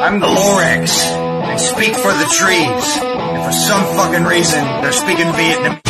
I'm Lorax. I speak for the trees. And for some fucking reason, they're speaking Vietnamese.